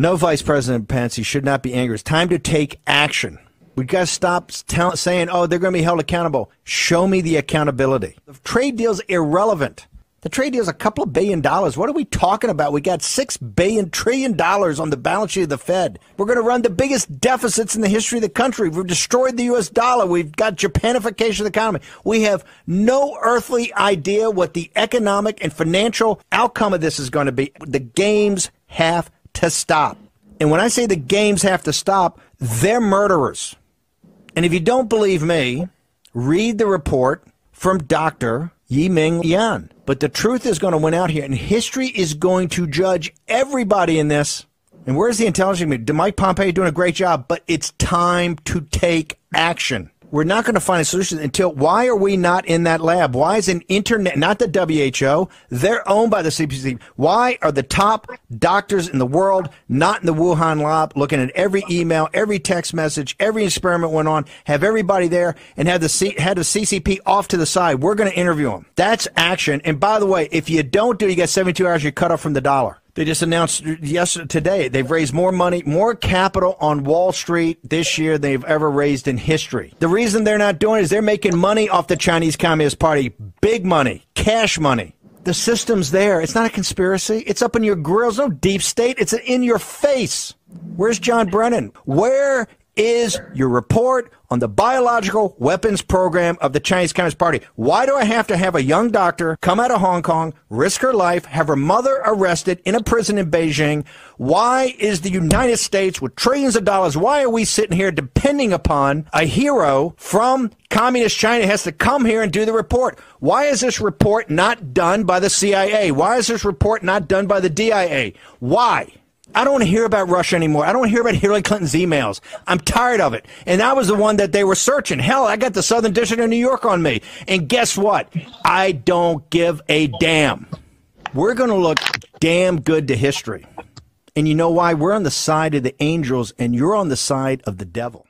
No, Vice President Pence, he should not be angry. It's time to take action. We got to stop tell, saying, oh, they're going to be held accountable. Show me the accountability. The trade deal's irrelevant. The trade deal is a couple of billion dollars. What are we talking about? We got six billion trillion dollars on the balance sheet of the Fed. We're going to run the biggest deficits in the history of the country. We've destroyed the U.S. dollar. We've got Japanification of the economy. We have no earthly idea what the economic and financial outcome of this is going to be. The games have to stop. And when I say the games have to stop, they're murderers. And if you don't believe me, read the report from Dr. Li-Meng Yan. But the truth is going to win out here, and history is going to judge everybody in this. And where's the intelligence community? Mike Pompeo doing a great job, but it's time to take action. We're not going to find a solution until why are we not in that lab? Why is an internet, not the WHO, they're owned by the CDC. Why are the top doctors in the world not in the Wuhan lab looking at every email, every text message, every experiment went on, have everybody there and have the C, head of CCP off to the side? We're going to interview them. That's action. And by the way, if you don't do, you get 72 hours, you're cut off from the dollar. They just announced yesterday today they've raised more money, more capital on Wall Street this year than they've ever raised in history. The reason they're not doing it is they're making money off the Chinese Communist Party, big money, cash money. The system's there. It's not a conspiracy. It's up in your grills. No deep state. It's in your face. Where's John Brennan? Where is your report on the biological weapons program of the Chinese Communist Party. Why do I have to have a young doctor come out of Hong Kong, risk her life, have her mother arrested in a prison in Beijing? Why is the United States with trillions of dollars, why are we sitting here depending upon a hero from communist China has to come here and do the report? Why is this report not done by the CIA? Why is this report not done by the DIA? Why? I don't want to hear about Russia anymore. I don't want to hear about Hillary Clinton's emails. I'm tired of it. And that was the one that they were searching. Hell, I got the Southern District of New York on me. And guess what? I don't give a damn. We're going to look damn good to history. And you know why? We're on the side of the angels and you're on the side of the devil.